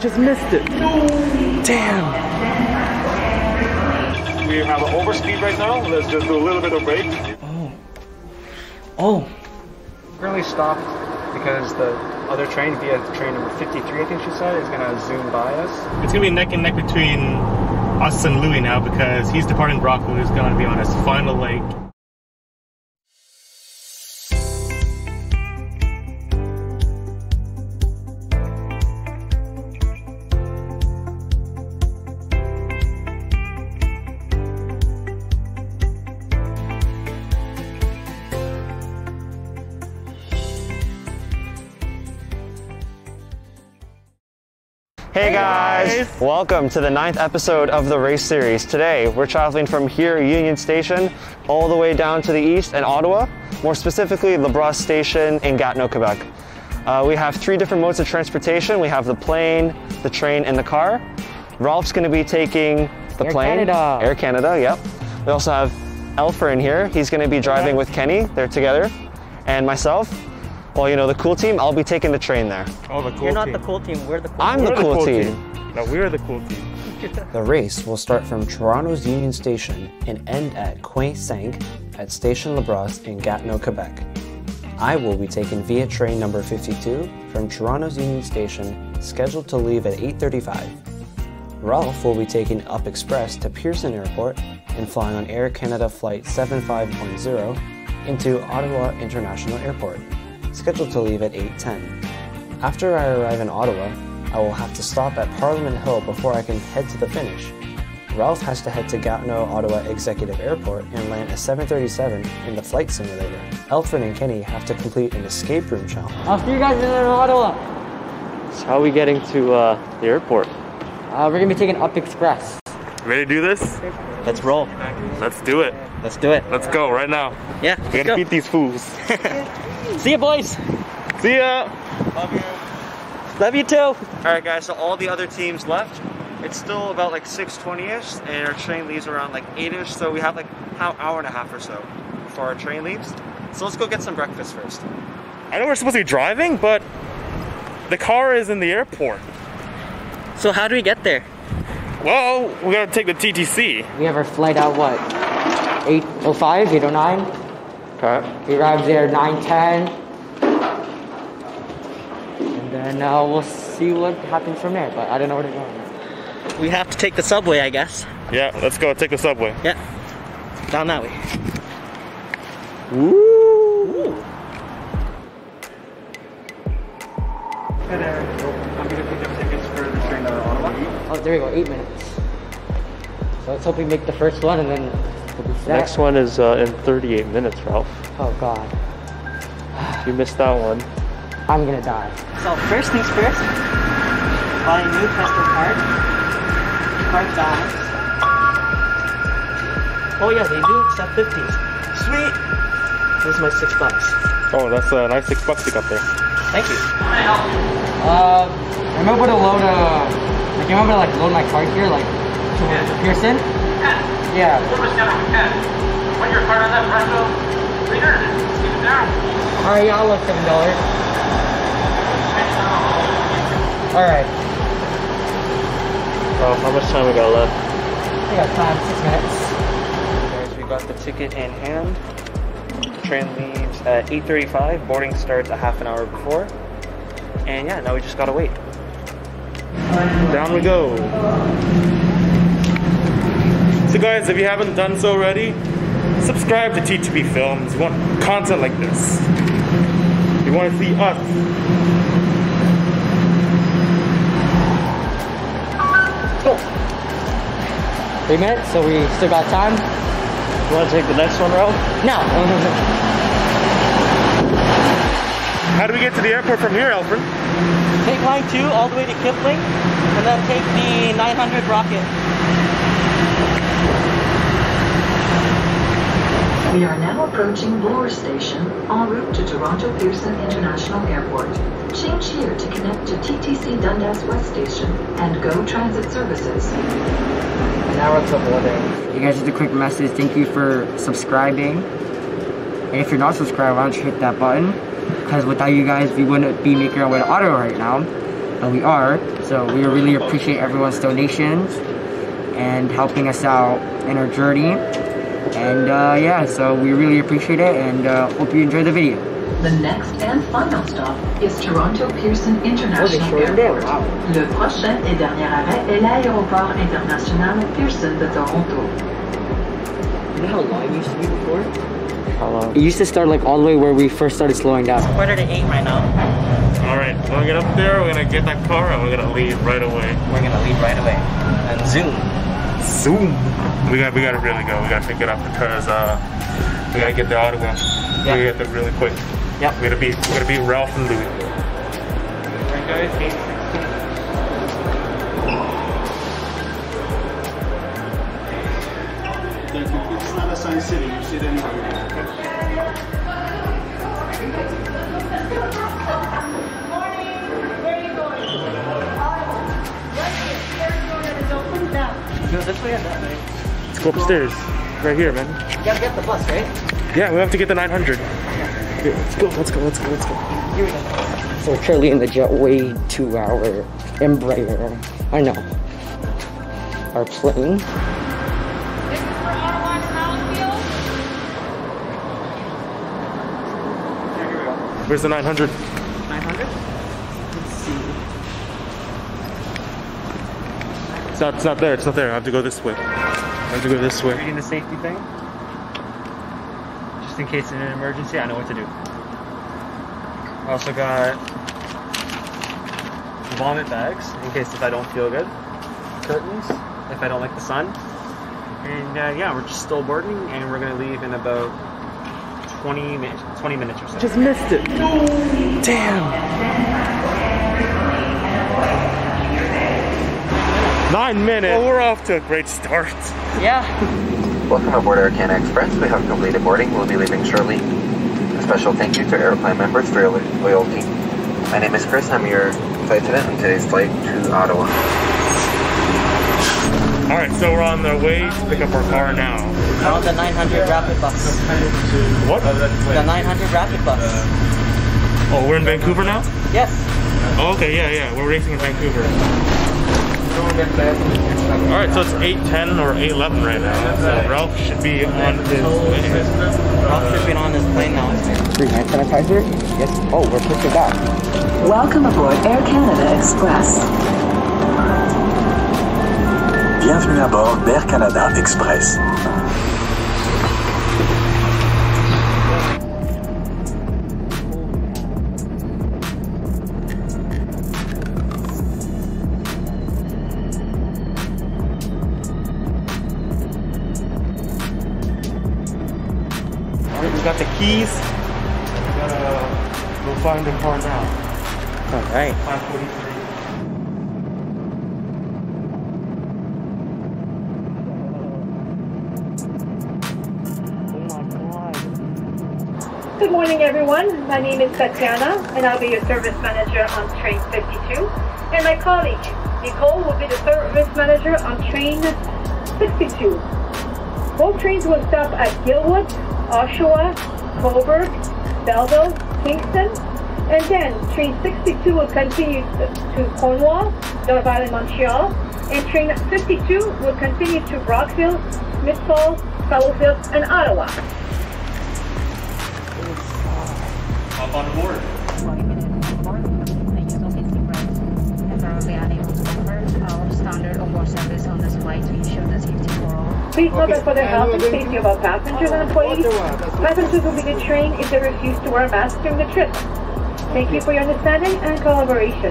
Just missed it. Damn. We have an overspeed right now. Let's just do a little bit of brake. Oh. Oh. Currently stopped because the other train, via train number 53, I think she said, is gonna zoom by us. It's gonna be neck and neck between us and Lui now because he's departing Brockville. Is gonna be on his final leg. Guys! Welcome to the ninth episode of the race series. Today we're traveling from here, Union Station, all the way down to the east and Ottawa, more specifically Labrosse Station in Gatineau, Quebec. Uh, we have three different modes of transportation. We have the plane, the train, and the car. Ralph's going to be taking the Air plane. Canada. Air Canada, yep. We also have Elfren in here. He's going to be driving with Kenny. They're together. And myself. Well, you know, the cool team, I'll be taking the train there. Oh, the cool You're not team. the cool team. We're the cool team. I'm team. the We're cool team. No, we're the cool team. The race will start from Toronto's Union Station and end at Coin Cinq at Station Labrosse in Gatineau, Quebec. I will be taking via train number 52 from Toronto's Union Station, scheduled to leave at 8:35. Ralph will be taking Up Express to Pearson Airport and flying on Air Canada Flight 75.0 into Ottawa International Airport, scheduled to leave at 8:10. After I arrive in Ottawa, I will have to stop at Parliament Hill before I can head to the finish. Ralph has to head to Gatineau Ottawa Executive Airport and land a 737 in the flight simulator. Elfren and Kenny have to complete an escape room challenge. I'll see you guys in Ottawa. So how are we getting to uh, the airport? Uh, we're gonna be taking Up Express. Ready to do this? Let's roll. Let's do it. Let's do it. Let's go right now. Yeah. We gotta let's beat these fools. go. See you, boys. See ya. Love you Love you too. All right, guys. So all the other teams left. It's still about like 6:20ish, and our train leaves around like 8ish. So we have like an hour and a half or so before our train leaves. So let's go get some breakfast first. I know we're supposed to be driving, but the car is in the airport. So how do we get there? Well, we gotta take the TTC. We have our flight out what? 8.05, 8.09? Okay. We arrived there 9.10. And then uh, we'll see what happens from there, but I don't know where to go. We have to take the subway, I guess. Yeah, let's go take the subway. Yeah. Down that way. Hey there. I'm gonna pick up tickets for the train to Ottawa. Oh, there we go, eight minutes. So let's hope we make the first one and then we'll be set. Next one is uh, in 38 minutes, Ralph. Oh God, You missed that one. I'm gonna die. So first things first, buy a new custom card. Card bags. Oh yeah, they do accept 50s. Sweet. This is my six bucks. Oh, that's a nice six bucks you got there. Thank you. Uh, remember to load a, like remember to like load my card here, like to Pearson? Yeah. When you're part of that leader, keep it down. Alright, I'll look seven dollars. Alright, Oh, um, how much time we got left? We got time, six minutes. Guys, we got the ticket in hand. Train leaves at 8:35. Boarding starts a half an hour before. And yeah, now we just gotta wait. Down we go. So guys, if you haven't done so already, subscribe to T2P Films. You want content like this. You want to see us. Three minutes, so we still got time. You wanna take the next one, Ralph? No. How do we get to the airport from here, Elfren? take line two all the way to Kipling, and then take the 900 rocket. We are now approaching Bloor Station en route to Toronto Pearson International Airport. Change here to connect to TTC Dundas West Station and GO Transit Services. And now we're to boarding. You guys, just a quick message. Thank you for subscribing. And if you're not subscribed, why don't you hit that button? Because without you guys, we wouldn't be making our way to Ottawa right now. but we are. So we really appreciate everyone's donations and helping us out in our journey. And uh, yeah, so we really appreciate it and uh, hope you enjoy the video. The next and final stop is Toronto Pearson International shortened it? Airport. Wow. Le prochain et dernier arrêt est l'aéroport international Pearson de Toronto. You know how long it used to be before? How long? It used to start like all the way where we first started slowing down. Quarter to eight right now. All right, when we get up there, we're gonna get that car and we're gonna leave right away. We're gonna leave right away and zoom. Zoom. We got we gotta really go. We gotta pick it up because uh, we gotta get the Ottawa. We gotta get there really quick. Yep. We gotta be we gotta beat Ralph and Lui. Alright guys, gate 16. Thank you. It's not a sign city. You see it anywhere. Go this way or that way? Let's go upstairs. Right here, man. You gotta get the bus, right? Yeah, we have to get the 900. Yeah, let's go. Let's go. Let's go. Let's go. Here we go. So we're currently in the Jetway 2 hour Embraer. I know. Our plane. Where's the 900? 900? Not. It's not there. It's not there. I have to go this way. I have to go this way. Reading the safety thing. Just in case in an emergency, I know what to do. I also got vomit bags in case if I don't feel good. Curtains if I don't like the sun. And uh, yeah, we're just still boarding and we're gonna leave in about 20 minutes, 20 minutes or so. Just missed it. Damn. Nine minutes. Well, we're off to a great start. Yeah. Welcome aboard Air Canada Express. We have completed boarding. We'll be leaving shortly. A special thank you to Aeroplan members for your loyalty. My name is Chris. I'm your flight attendant on today's flight to Ottawa. All right, so we're on the way to pick up our car now. Now the 900 rapid bus. What? The 900 rapid bus. Oh, we're in Vancouver now? Yes. Oh, okay, yeah, yeah. We're racing in Vancouver. All right, so it's 8:10 or 8:11 right now. So Ralph should be on his way. Ralph should be on his plane now. Free hand sanitizer? Yes. Oh, we're pushing back. Welcome aboard Air Canada Express. Bienvenue à bord d'Air Canada Express. Keys. We gotta go find the car now. All right. 543. Good morning, everyone. My name is Tatiana, and I'll be your service manager on train 52. And my colleague, Nicole, will be the service manager on train 62. Both trains will stop at Guildwood, Oshawa, Cobourg, Belleville, Kingston, and then train 62 will continue to Cornwall, Dorval, and Montreal, and train 52 will continue to Brockville, Smith Falls, Fallowfield, and Ottawa. Hop on board. Please note that for the health and safety of all passengers and employees, passengers will be detained if they refuse to wear masks during the trip. Thank you for your understanding and collaboration.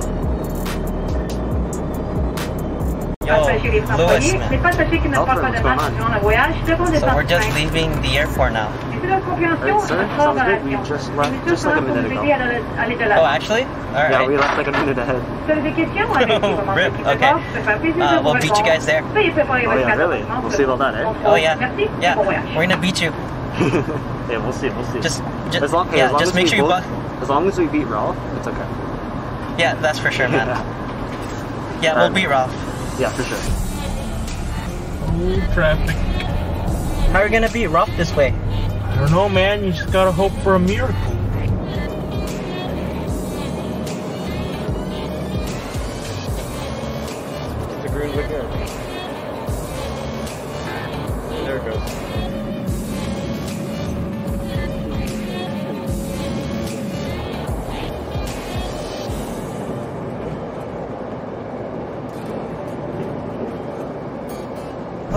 Yo, Lui, man. Les passagers qui ne Elfren, prennent pas de what's going masque on? durant le voyage devront So we're just leaving the airport now. Merci de votre compréhension. Right, sir. Sounds good. We d'action. just left Les just like a messieurs minute seront ago. obligés à aller- aller de Oh, l'avant. actually? All Yeah, we right. left like a minute ahead. Si vous avez des questions, allez-y, vraiment, rip. qui se Okay. passe, ça fait plaisir de Uh, vous we'll beat you répondre. guys there. Veuillez préparer Oh, votre yeah, carte really? d'abonnement We'll pour see le about that, eh? contrôle. Oh yeah. Merci. Yeah. Bon voyage. We're gonna beat you. yeah, we'll see. We'll see. Just, just as long, yeah. as long just as make we sure you both. As long as we beat Ralph, it's okay. Yeah, that's for sure, man. Yeah, we'll beat Ralph. Yeah, for sure. Traffic. How are we gonna beat Ralph this way? I don't know, man. You just gotta hope for a miracle.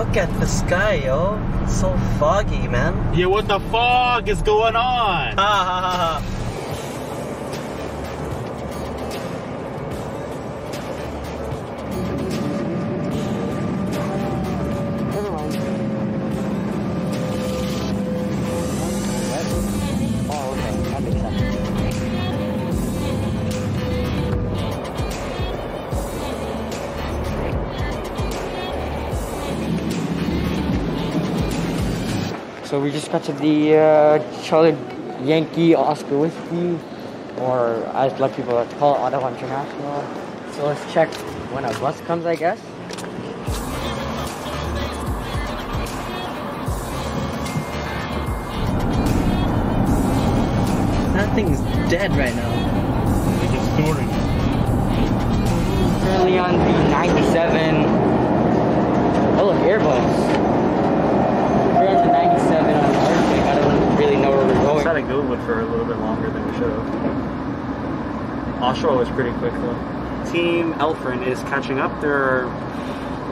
Look at the sky, yo. It's so foggy, man. Yeah, what the fog is going on? Ha ha ha ha. So we just got to the uh, Charlotte Yankee Oscar Whiskey, or as a lot of people like to call it, Ottawa International. So let's check when our bus comes, I guess. That thing's dead right now. It's a story. Currently on the 97. Oh, look, Airbus. We're on the 97 on Arctic. I don't really know where we're going. We going. sat at Guildwood for a little bit longer than we should have. Oshawa was pretty quick though. Team Elfren is catching up. They're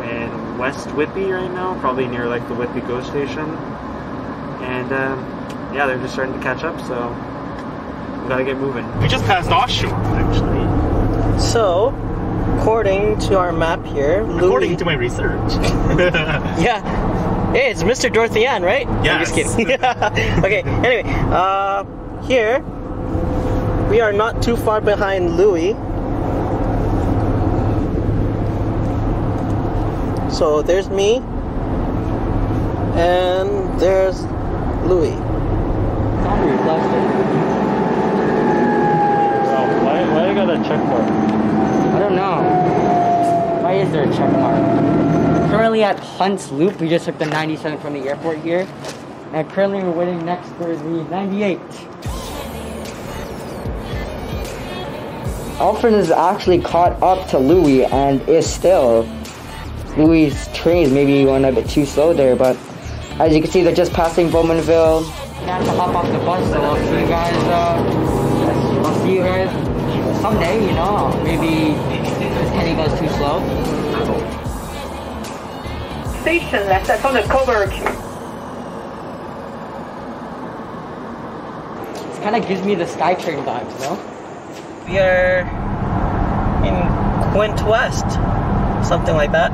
in West Whitby right now, probably near like the Whitby GO station. And um, yeah, they're just starting to catch up, so we gotta get moving. We just passed Oshawa, actually. So, according to our map here, According Lui- to my research. yeah. Hey, it's Mr. Dorothy Ann, right? I'm just kidding. okay, anyway, uh, here, we are not too far behind Lui. So there's me, and there's Lui. why, why you got a check mark? I don't know. Why is there a check mark? Currently at Hunt's Loop, we just took the 97 from the airport here. And currently we're waiting next for the 98. Elfren is actually caught up to Lui and is still. Lui' train maybe going a bit too slow there, but as you can see, they're just passing Bowmanville. I have to hop off the bus, so I'll see you guys. Uh, I'll see you guys someday. You know, maybe this Kenny goes too slow. Station, la station de Cobourg. It kind of gives me the SkyTrain vibes, you know? We are in Quinte West, something like that.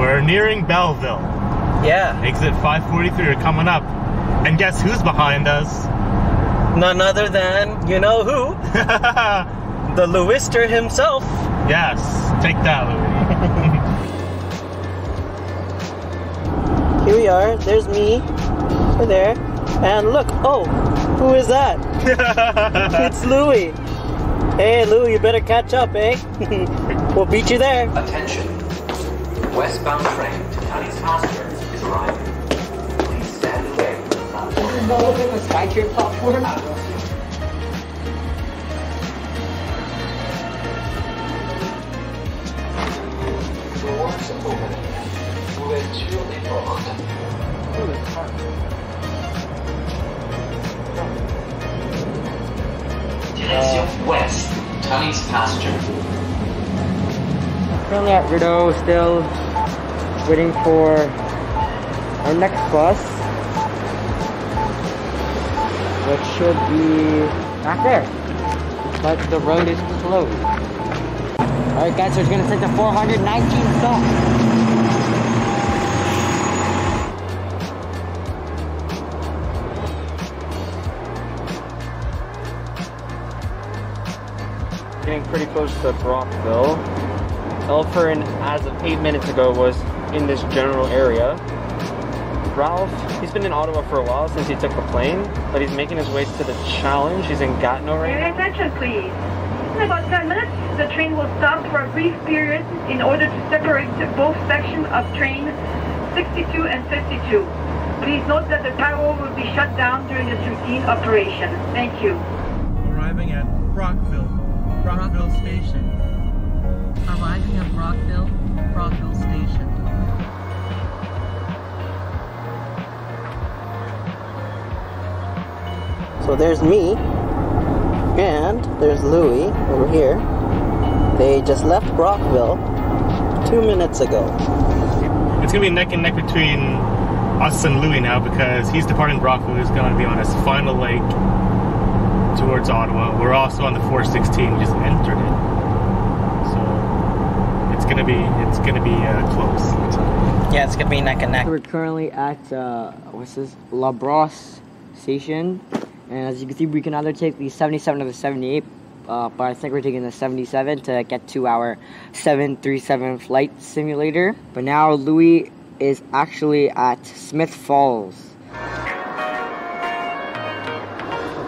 We're nearing Belleville. Yeah. Exit 543 are coming up. And guess who's behind us? None other than, you know who? the Lewister himself. Yes, take that, Lui. Here we are. There's me. We're there. And look, oh, who is that? it's Lui. Hey, Lui, you better catch up, eh? we'll beat you there. Attention. Westbound train to Tunney's Hospital is arriving. Please stand away from the platform. This is all over the SkyTrain platform. Portes. Direction West. Tunney's Pasture. Currently at Rideau, still waiting for our next bus, which should be back there. But the road is closed. Alright guys, so it's gonna take the 419 stop. Getting close to Brockville. Elfren, as of eight minutes ago, was in this general area. Ralph, he's been in Ottawa for a while since he took the plane, but he's making his way to the challenge. He's in Gatineau right Your now. attention, please. In about 10 minutes, the train will stop for a brief period in order to separate both sections of train 62 and 52. Please note that the power will be shut down during this routine operation. Thank you. Arriving at Brockville, Brockville Station. Arriving at Brockville, Brockville Station. So there's me, and there's Lui over here. They just left Brockville two minutes ago. it's gonna be neck and neck between us and Lui now because he's departing Brockville. He's gonna be on his final leg towards Ottawa. We're also on the 416. We just entered it, so it's gonna be it's gonna be uh, close. Yeah, it's gonna be neck and neck. We're currently at uh, what's this La Brosse station, and as you can see, we can either take the 77 or the 78. Uh, but I think we're taking the 77 to get to our 737 flight simulator. But now Lui is actually at Smith Falls.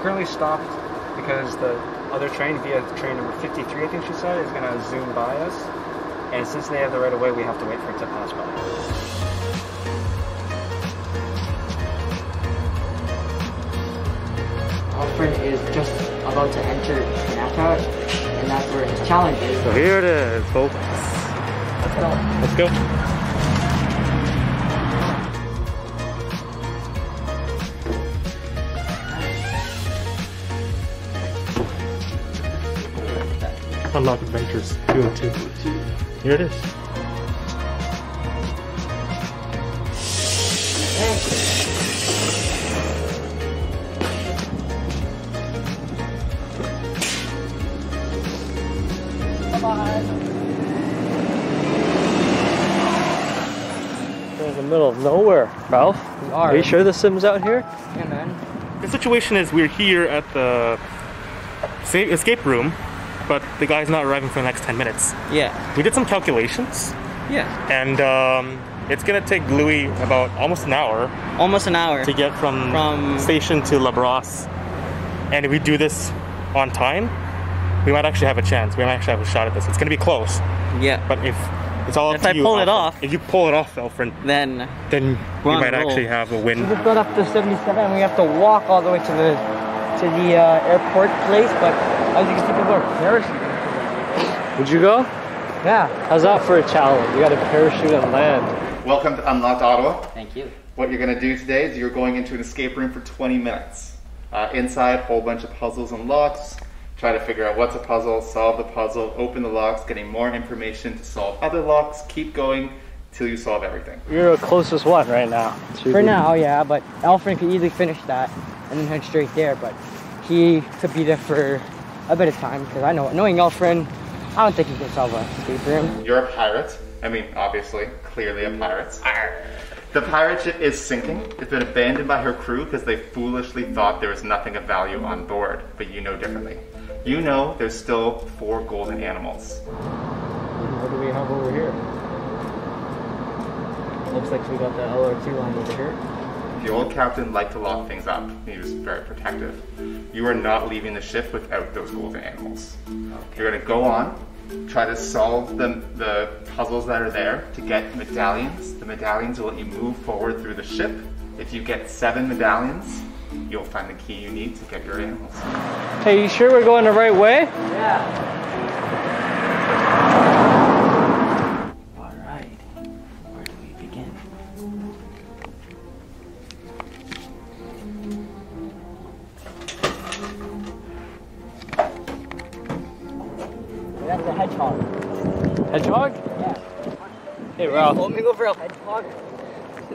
We're currently stopped because the other train, via train number 53, I think she said, is going to zoom by us. And since they have the right of way, we have to wait for it to pass by. Elfren is just about to enter Kanata, and that's where his challenge is. So here it is, folks. Let's go. Let's go. Unlock Adventures 202. Here it is. We're in the middle of nowhere, Ralph. We are. Are you sure the Sim's out here? Yeah, man. The situation is we're here at the escape room, but the guy's not arriving for the next 10 minutes. Yeah. We did some calculations, Yeah. and um, it's gonna take Lui about almost an hour Almost an hour. to get from, From- station to La Brosse. And if we do this on time, we might actually have a chance. We might actually have a shot at this. It's gonna be close, Yeah. but if it's all up If to I you, pull it off- if you pull it off, Elfren, Then then We're we on might roll. actually have a win. We win. just got up to 77 and we have to walk all the way to the to the uh, airport place, but as you can see, people are parachuting. would you go? Yeah. How's that for a challenge? You got to parachute and land. Welcome to Unlocked Ottawa. Thank you. What you're going to do today is you're going into an escape room for 20 minutes. Uh, inside, whole bunch of puzzles and locks. Try to figure out what's a puzzle, solve the puzzle, open the locks, getting more information to solve other locks. Keep going till you solve everything. You're the closest one right now. For now, yeah, but Elfren could easily finish that and then head straight there, but he could be there for a bit of time because I know, knowing Elfren, I don't think he can solve a escape room. You're a pirate. I mean, obviously, clearly a pirate. The pirate ship is sinking. It's been abandoned by her crew because they foolishly thought there was nothing of value on board, but you know differently. You know there's still four golden animals. What do we have over here? Looks like we got the LR2 line over here. The old captain liked to lock things up. He was very protective. You are not leaving the ship without those golden animals. You're going to go on, try to solve the, the puzzles that are there to get medallions. The medallions will let you move forward through the ship. If you get seven medallions, you'll find the key you need to get your animals. Hey, you sure we're going the right way? Yeah. Go for a hedgehog.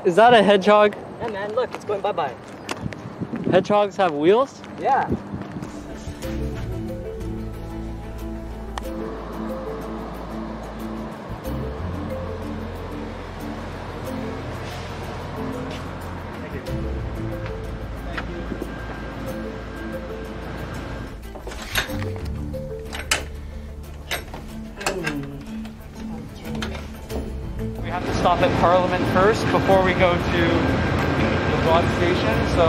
Is that a hedgehog? Yeah, man, look, it's going bye bye. Hedgehogs have wheels? Yeah. Stop at Parliament first before we go to the Broad Station. So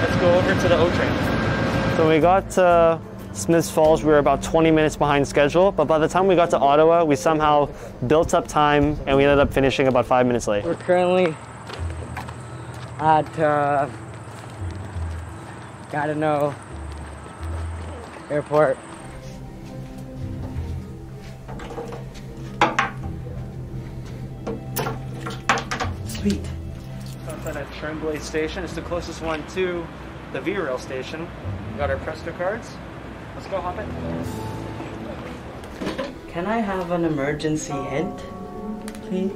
let's go over to the O train. So we got to Smiths Falls, we were about 20 minutes behind schedule, but by the time we got to Ottawa, we somehow built up time and we ended up finishing about five minutes late. We're currently at uh, Gatineau Airport. Tremblay Station. It's the closest one to the VIA Rail station. We got our Presto cards. Let's go hop in. Can I have an emergency hint, please?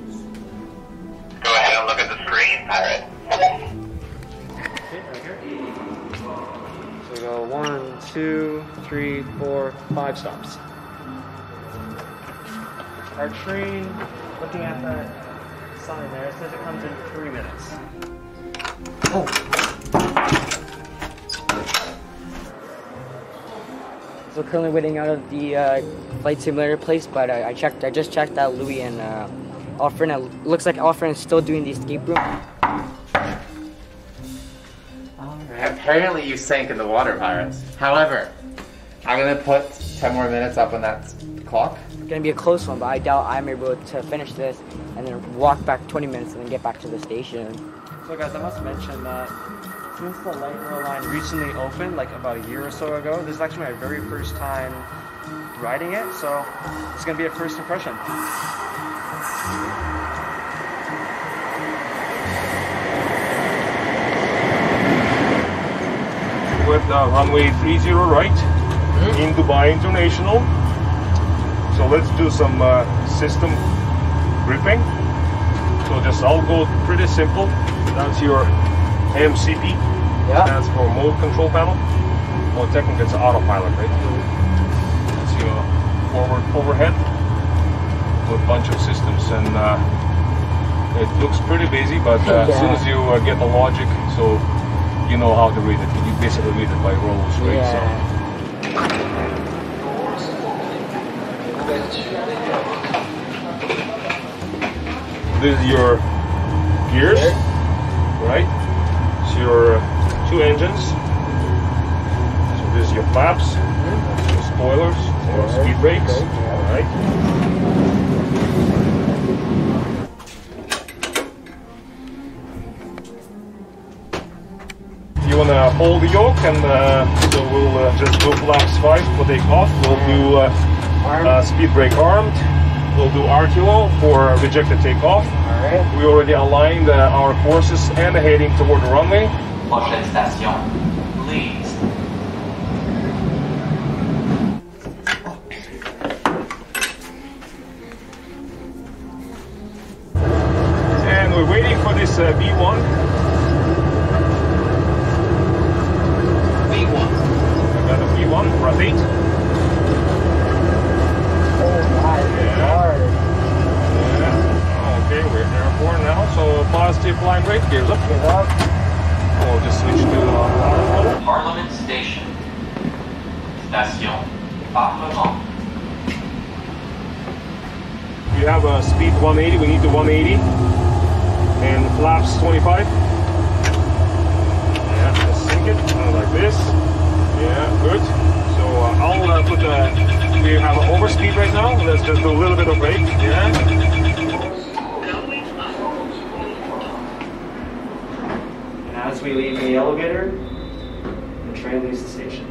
Go ahead and look at the screen, pirate. So we go one, two, three, four, five stops. Our train, looking at that sign there, it says it comes in three minutes. So currently waiting out of the uh, flight simulator place, but I, I checked. I just checked out Lui and uh, Elfren. and It looks like Elfren is still doing the escape room. Apparently you sank in the water, pirates. However, I'm gonna put 10 more minutes up on that clock. It's gonna be a close one, but I doubt I'm able to finish this and then walk back 20 minutes and then get back to the station. So guys, I must mention that since the light rail line recently opened, like about a year or so ago, this is actually my very first time riding it, so it's gonna be a first impression. with uh, runway 30 right in Dubai International. So let's do some uh, system briefing. So just I'll go pretty simple. That's your MCP. Yeah. That's for mode control panel. Well, technically it's autopilot, right? That's your forward overhead with a bunch of systems and uh, it looks pretty busy, but uh, as soon as you uh, get the logic, so you know how to read it. You basically read it by roles, right? So. This is your gears, right? It's your two engines. So this is your flaps, your spoilers, your speed brakes, all right? You want to hold the yoke and uh, so we'll uh, just do flaps 5 for takeoff. We'll do uh, uh, speed brake armed. We'll do RTO for rejected takeoff. We already aligned uh, our courses and heading toward the runway. Prochaine station, please. And we're waiting for this uh, V1. V1. I got a V1, rotate. Yeah. Okay, we're airborne now, so positive flying brake, gears up. Gears up. We'll just switch to uh. Parliament Station. Station, Parlement. We have a speed 180, we need the 180. And flaps 25. Yeah, just sink it uh, like this. Yeah, good. So uh, I'll uh, put the, we have an overspeed right now. Let's just do a little bit of brake. Yeah. As we leave the elevator, the train leaves the station.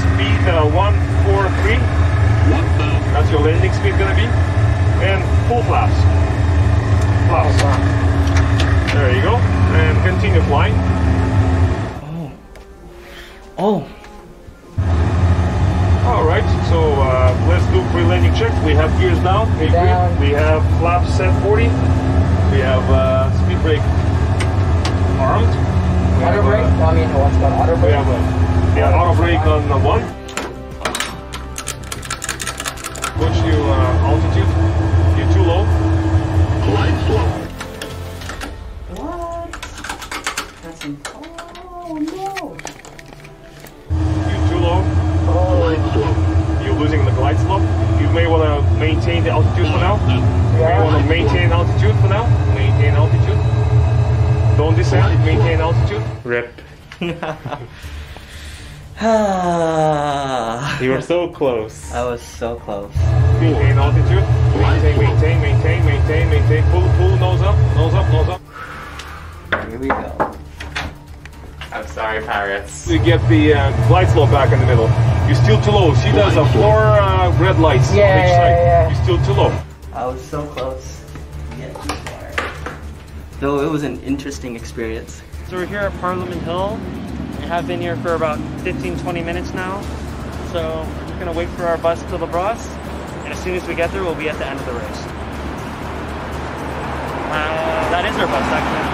Speed uh, 143. That's your landing speed gonna be. And full flaps. Flaps. There you go. And continue flying. Oh. All right, so uh, let's do pre-landing check. We have gears down, hey, Down. We have flaps set 40. We have uh, speed brake armed. We Auto have, brake? uh, I mean, what's called auto brake? we have a yeah, auto brake on the one. Push you uh, altitude. You're too low. Glide slope. What? That's in- Oh no. You're too low. Glide slope. You're losing the glide slope. You may want to maintain the altitude for now. You may want to maintain altitude for now. Maintain altitude. Don't descend. Maintain altitude. Rip. Ah. You were so close. I was so close. Maintain altitude. Maintain, maintain, maintain, maintain, maintain. Pull, pull, nose up, nose up, nose up. Here we go. I'm sorry, pirates. You get the uh, glide slope back in the middle. You're still too low. See, there's a four uh, red lights Yeah, on each yeah, side. yeah. You're still too low. I was so close. to get too far. Though it was an interesting experience. So we're here at Parliament Hill. We have been here for about 15, 20 minutes now. So we're just gonna wait for our bus to Labrosse, and as soon as we get there, we'll be at the end of the race. Uh, that is our bus, actually.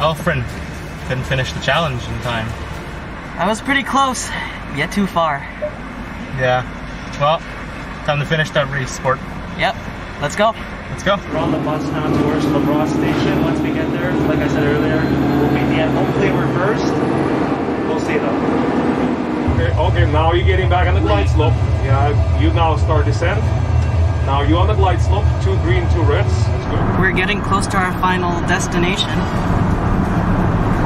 Elfren couldn't finish the challenge in time. I was pretty close, yet too far. Yeah. Well, time to finish that race, sport. Yep. Let's go. Let's go. We're on the bus now towards Labrosse Station. Once we get there, like I said earlier, we'll meet the hopefully we're first. We'll see though. Okay, okay, now you're getting back on the glide slope. Yeah, you now start descent. Now you're on the glide slope, two green, two reds. That's good. We're getting close to our final destination.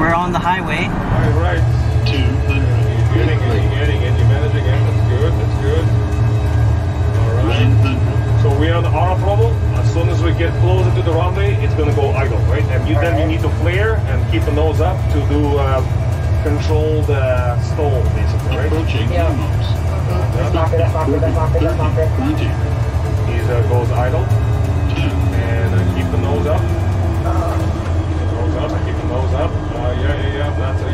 We're on the highway. All right. You're getting it, you're getting it, you're managing it. That's good, that's good. All right. So we're on the auto throttle. As soon as we get closer to the runway, it's gonna go idle, right? And you then you need to flare and keep the nose up to do uh, controlled uh, stall, basically, right? Approaching Yeah. That's not good, that's not good, that's not good, that's not good. He uh, goes idle. And uh, keep the nose up. Keep the nose up, keep the nose up. Yeah, yeah, yeah.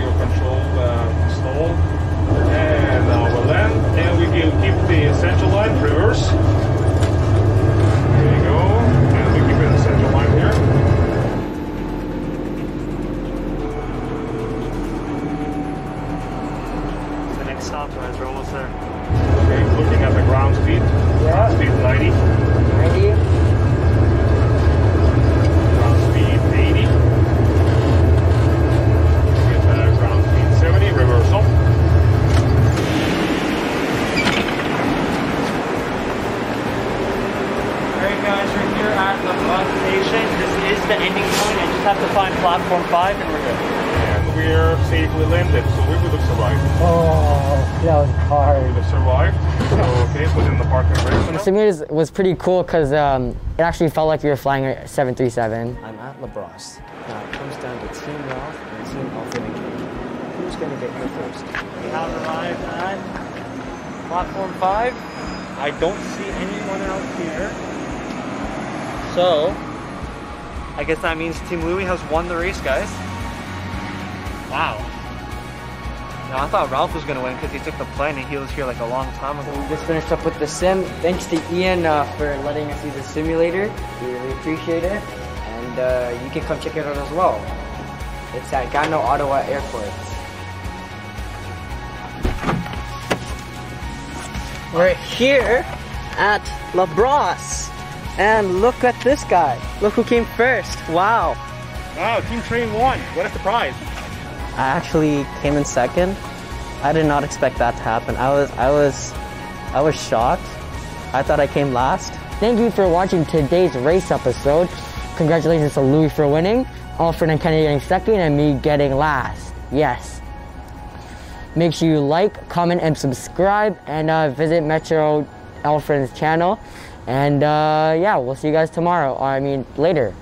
Pretty cool because um, it actually felt like you were flying a 737. I'm at Labrosse. Now it comes down to Team Ralph and Team Elfren and Kate. Who's going to get here first? We have arrived at platform 5. I don't see anyone out here. So, I guess that means Team Lui has won the race, guys. Wow. Now, I thought Ralph was going to win because he took the plane and he was here like a long time ago. We just finished up with the sim. Thanks to Ian uh, for letting us use the simulator. We really appreciate it. And uh, you can come check it out as well. It's at Gatineau, Ottawa Airport. We're here at La Labrosse. And look at this guy. Look who came first. Wow. Wow, Team Train won. What a surprise. I actually came in second. I did not expect that to happen. I was I was I was shocked. I thought I came last. Thank you for watching today's race episode. Congratulations to Lui for winning, Elfren and Kenny getting second, and me getting last. Yes. Make sure you like, comment, and subscribe, and uh, visit Metro Elfren's channel. And uh, yeah, we'll see you guys tomorrow. Or I mean, later.